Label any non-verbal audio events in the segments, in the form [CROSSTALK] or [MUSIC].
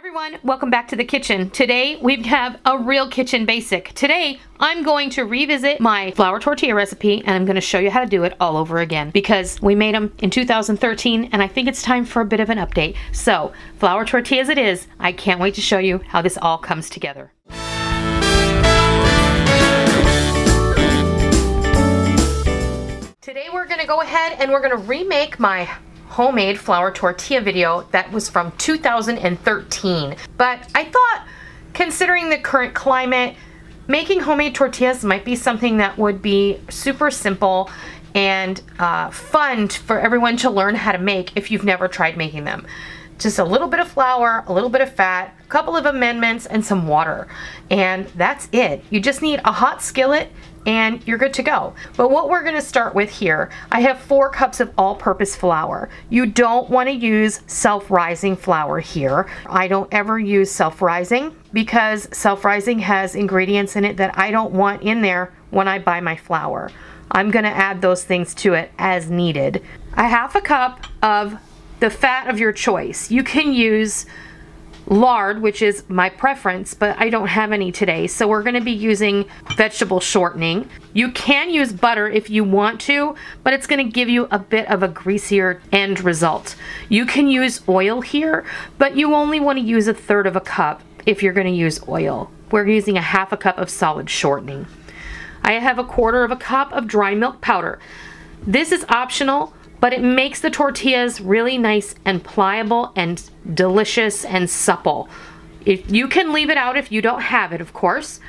everyone, welcome back to the kitchen. Today we have a real kitchen basic. Today I'm going to revisit my flour tortilla recipe and I'm going to show you how to do it all over again because we made them in 2013 and I think it's time for a bit of an update. So flour tortillas it is. I can't wait to show you how this all comes together. Today we're going to go ahead and we're going to remake my homemade flour tortilla video that was from 2013. But I thought, considering the current climate, making homemade tortillas might be something that would be super simple and uh, fun for everyone to learn how to make if you've never tried making them. Just a little bit of flour, a little bit of fat, a couple of amendments, and some water. And that's it. You just need a hot skillet and you're good to go. But what we're gonna start with here, I have four cups of all-purpose flour. You don't wanna use self-rising flour here. I don't ever use self-rising because self-rising has ingredients in it that I don't want in there when I buy my flour. I'm gonna add those things to it as needed. A half a cup of the fat of your choice. You can use lard, which is my preference, but I don't have any today. So we're gonna be using vegetable shortening. You can use butter if you want to, but it's gonna give you a bit of a greasier end result. You can use oil here, but you only wanna use a third of a cup if you're gonna use oil. We're using a half a cup of solid shortening. I have a quarter of a cup of dry milk powder. This is optional, but it makes the tortillas really nice and pliable and delicious and supple. If you can leave it out if you don't have it, of course,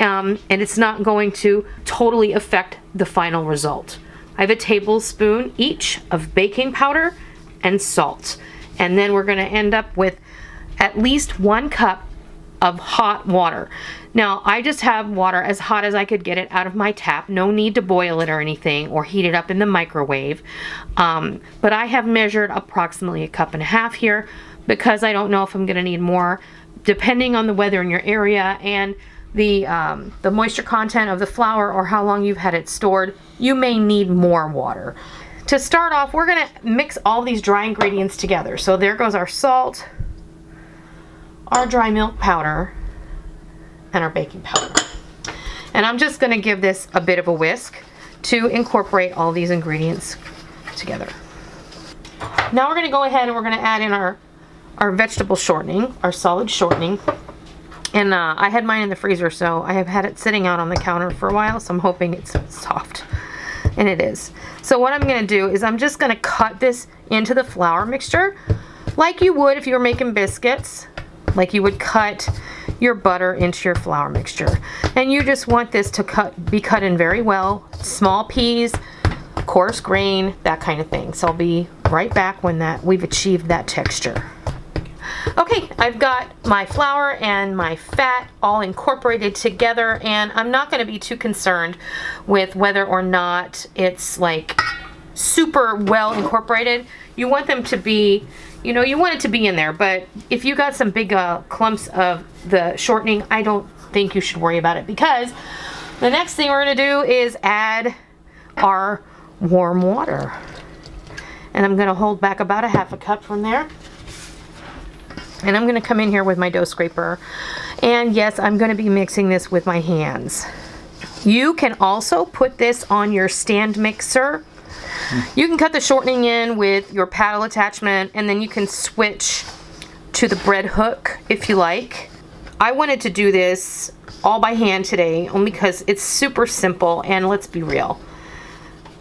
um, and it's not going to totally affect the final result. I have a tablespoon each of baking powder and salt. And then we're gonna end up with at least one cup of hot water. Now, I just have water as hot as I could get it out of my tap. No need to boil it or anything or heat it up in the microwave. Um, but I have measured approximately a cup and a half here because I don't know if I'm going to need more depending on the weather in your area and the, um, the moisture content of the flour or how long you've had it stored, you may need more water. To start off, we're going to mix all these dry ingredients together. So there goes our salt, our dry milk powder, and our baking powder. And I'm just gonna give this a bit of a whisk to incorporate all these ingredients together. Now we're gonna go ahead and we're gonna add in our, our vegetable shortening, our solid shortening. And uh, I had mine in the freezer, so I have had it sitting out on the counter for a while, so I'm hoping it's soft. And it is. So what I'm gonna do is I'm just gonna cut this into the flour mixture like you would if you were making biscuits like you would cut your butter into your flour mixture. And you just want this to cut, be cut in very well. Small peas, coarse grain, that kind of thing. So I'll be right back when that we've achieved that texture. Okay, I've got my flour and my fat all incorporated together and I'm not going to be too concerned with whether or not it's like super well incorporated. You want them to be you know, you want it to be in there, but if you got some big uh, clumps of the shortening, I don't think you should worry about it because the next thing we're gonna do is add our warm water. And I'm gonna hold back about a half a cup from there. And I'm gonna come in here with my dough scraper. And yes, I'm gonna be mixing this with my hands. You can also put this on your stand mixer you can cut the shortening in with your paddle attachment and then you can switch to the bread hook if you like. I wanted to do this all by hand today only because it's super simple and let's be real.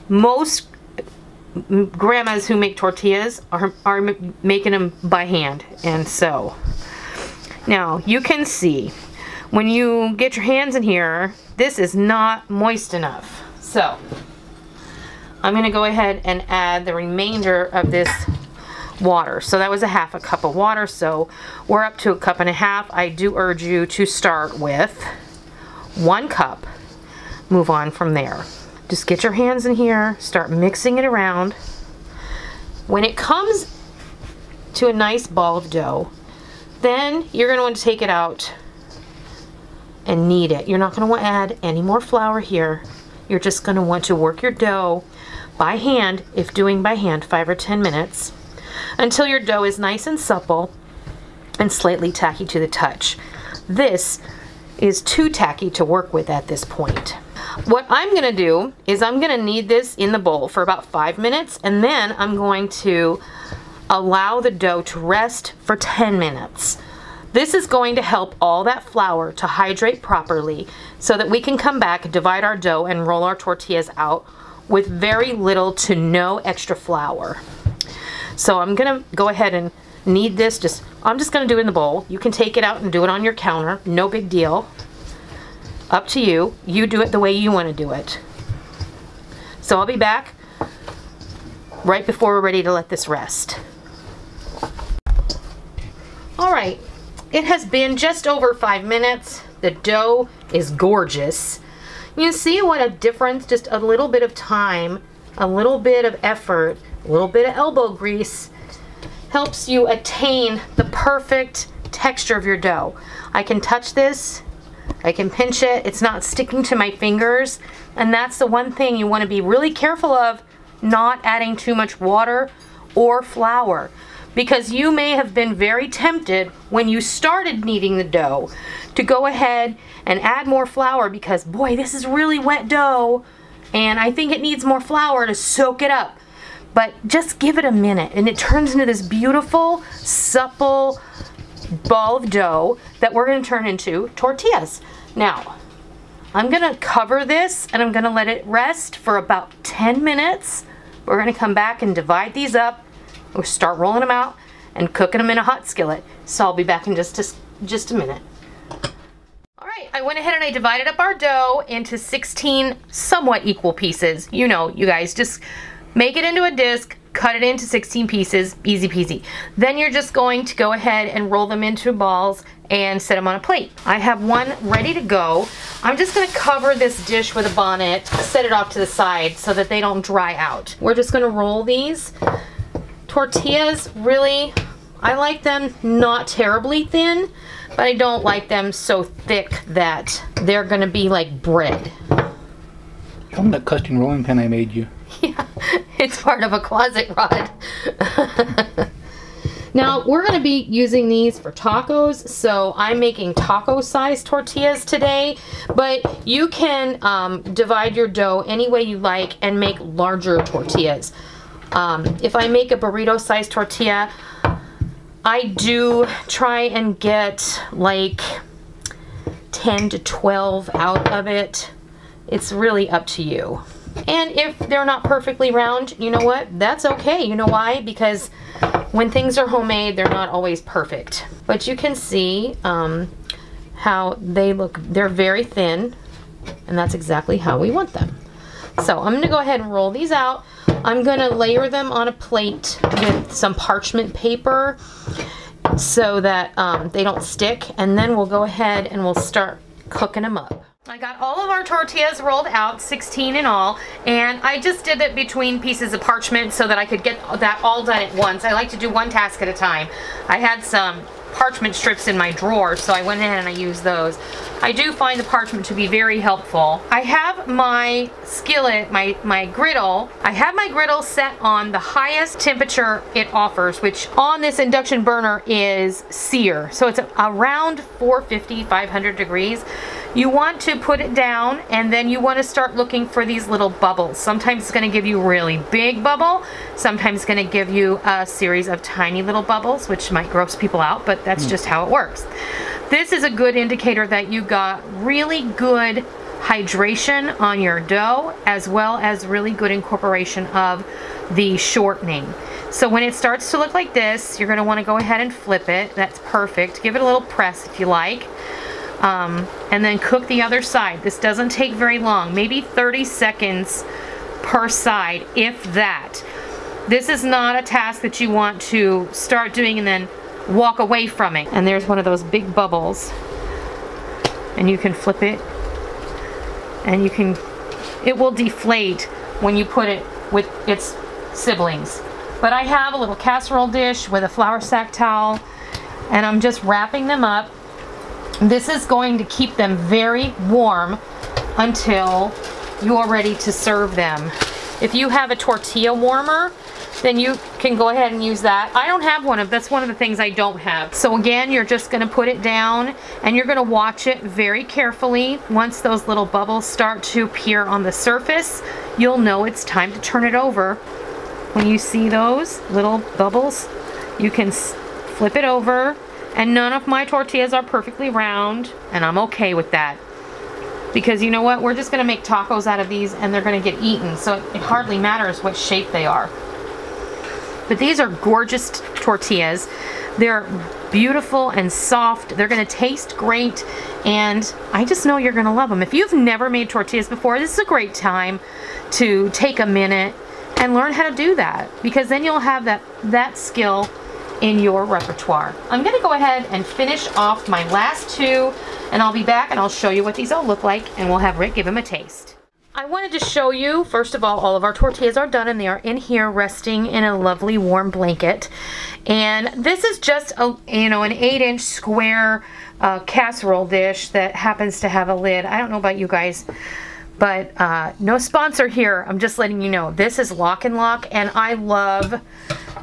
Most grandmas who make tortillas are, are making them by hand and so now you can see when you get your hands in here this is not moist enough so I'm going to go ahead and add the remainder of this water. So that was a half a cup of water. So we're up to a cup and a half. I do urge you to start with one cup. Move on from there. Just get your hands in here. Start mixing it around. When it comes to a nice ball of dough, then you're going to want to take it out and knead it. You're not going to want to add any more flour here. You're just going to want to work your dough by hand, if doing by hand, five or 10 minutes, until your dough is nice and supple and slightly tacky to the touch. This is too tacky to work with at this point. What I'm gonna do is I'm gonna knead this in the bowl for about five minutes and then I'm going to allow the dough to rest for 10 minutes. This is going to help all that flour to hydrate properly so that we can come back, divide our dough, and roll our tortillas out with very little to no extra flour. So I'm gonna go ahead and knead this, just, I'm just gonna do it in the bowl. You can take it out and do it on your counter, no big deal. Up to you, you do it the way you wanna do it. So I'll be back right before we're ready to let this rest. All right, it has been just over five minutes. The dough is gorgeous. You see what a difference, just a little bit of time, a little bit of effort, a little bit of elbow grease helps you attain the perfect texture of your dough. I can touch this, I can pinch it, it's not sticking to my fingers, and that's the one thing you want to be really careful of, not adding too much water or flour because you may have been very tempted when you started kneading the dough to go ahead and add more flour because boy this is really wet dough and I think it needs more flour to soak it up. But just give it a minute and it turns into this beautiful supple ball of dough that we're going to turn into tortillas. Now I'm gonna cover this and I'm gonna let it rest for about 10 minutes. We're gonna come back and divide these up We'll start rolling them out and cooking them in a hot skillet. So I'll be back in just a, just a minute. All right, I went ahead and I divided up our dough into 16 somewhat equal pieces. You know, you guys, just make it into a disc, cut it into 16 pieces, easy peasy. Then you're just going to go ahead and roll them into balls and set them on a plate. I have one ready to go. I'm just gonna cover this dish with a bonnet, set it off to the side so that they don't dry out. We're just gonna roll these Tortillas, really, I like them not terribly thin, but I don't like them so thick that they're gonna be like bread. Them that custom rolling pin I made you. [LAUGHS] Yeah, it's part of a closet rod. [LAUGHS] now, we're gonna be using these for tacos, so I'm making taco size tortillas today, but you can um, divide your dough any way you like and make larger tortillas. Um, if I make a burrito sized tortilla, I do try and get like 10 to 12 out of it. It's really up to you. And if they're not perfectly round, you know what? That's okay. You know why? Because when things are homemade, they're not always perfect. But you can see um, how they look. They're very thin, and that's exactly how we want them. So I'm going to go ahead and roll these out. I'm going to layer them on a plate with some parchment paper so that um, they don't stick. And then we'll go ahead and we'll start cooking them up. I got all of our tortillas rolled out, 16 in all, and I just did it between pieces of parchment so that I could get that all done at once. I like to do one task at a time. I had some parchment strips in my drawer, so I went in and I used those. I do find the parchment to be very helpful. I have my skillet, my, my griddle, I have my griddle set on the highest temperature it offers, which on this induction burner is sear. So it's around 450, 500 degrees. You want to put it down and then you want to start looking for these little bubbles. Sometimes it's going to give you a really big bubble. Sometimes it's going to give you a series of tiny little bubbles, which might gross people out, but that's mm. just how it works. This is a good indicator that you got really good hydration on your dough as well as really good incorporation of the shortening. So when it starts to look like this, you're going to want to go ahead and flip it. That's perfect. Give it a little press if you like um, and then cook the other side. This doesn't take very long, maybe 30 seconds per side, if that. This is not a task that you want to start doing and then walk away from it. And there's one of those big bubbles. And you can flip it and you can, it will deflate when you put it with its siblings. But I have a little casserole dish with a flour sack towel and I'm just wrapping them up this is going to keep them very warm until you're ready to serve them. If you have a tortilla warmer, then you can go ahead and use that. I don't have one of, that's one of the things I don't have. So again, you're just gonna put it down and you're gonna watch it very carefully. Once those little bubbles start to appear on the surface, you'll know it's time to turn it over. When you see those little bubbles, you can flip it over and none of my tortillas are perfectly round and I'm okay with that. Because you know what? We're just gonna make tacos out of these and they're gonna get eaten so it, hardly matters what shape they are. But these are gorgeous tortillas. They're beautiful and soft. They're gonna taste great and I just know you're gonna love them if you've never made tortillas before this is a great time to take a minute and learn how to do that because then you'll have that that skill in your repertoire. I'm gonna go ahead and finish off my last two and I'll be back and I'll show you what these all look like and we'll have Rick give them a taste. I wanted to show you, first of all, all of our tortillas are done and they are in here resting in a lovely warm blanket. And this is just a, you know, an eight inch square uh, casserole dish that happens to have a lid. I don't know about you guys, but uh, no sponsor here. I'm just letting you know. This is Lock and Lock and I love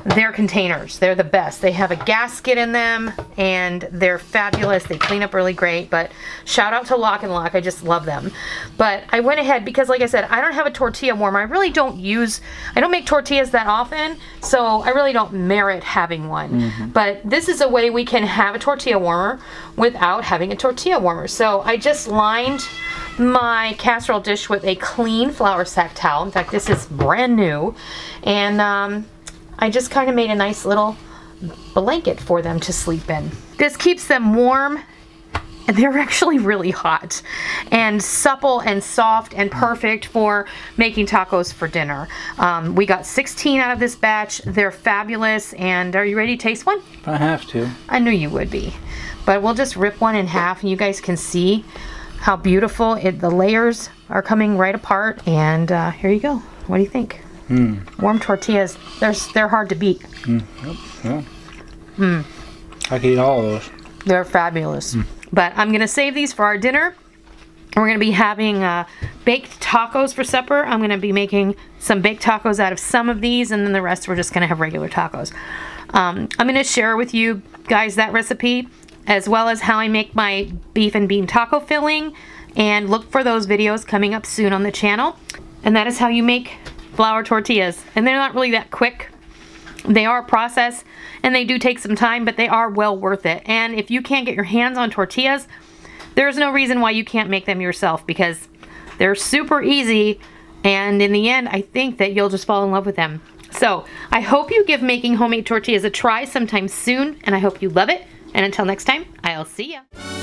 their containers. They're the best. They have a gasket in them and they're fabulous. They clean up really great, but shout out to Lock and Lock. I just love them. But I went ahead because like I said, I don't have a tortilla warmer. I really don't use, I don't make tortillas that often, so I really don't merit having one. Mm -hmm. But this is a way we can have a tortilla warmer without having a tortilla warmer. So I just lined my casserole dish with a clean flour sack towel. In fact, this is brand new. And um, I just kind of made a nice little blanket for them to sleep in. This keeps them warm and they're [LAUGHS] actually really hot and supple and soft and perfect for making tacos for dinner. Um, we got 16 out of this batch. They're fabulous and are you ready to taste one? I have to. I knew you would be. But we'll just rip one in half and you guys can see how beautiful it, the layers are coming right apart and uh, here you go. What do you think? Mm. Warm tortillas, they're, they're hard to beat. Mm. Yep. Yeah. Mm. I can eat all of those. They're fabulous. Mm. But I'm going to save these for our dinner. We're going to be having uh, baked tacos for supper. I'm going to be making some baked tacos out of some of these, and then the rest we're just going to have regular tacos. Um, I'm going to share with you guys that recipe, as well as how I make my beef and bean taco filling, and look for those videos coming up soon on the channel. And that is how you make flour tortillas. And they're not really that quick. They are a process and they do take some time, but they are well worth it. And if you can't get your hands on tortillas, there's no reason why you can't make them yourself because they're super easy. And in the end, I think that you'll just fall in love with them. So I hope you give making homemade tortillas a try sometime soon, and I hope you love it. And until next time, I'll see ya.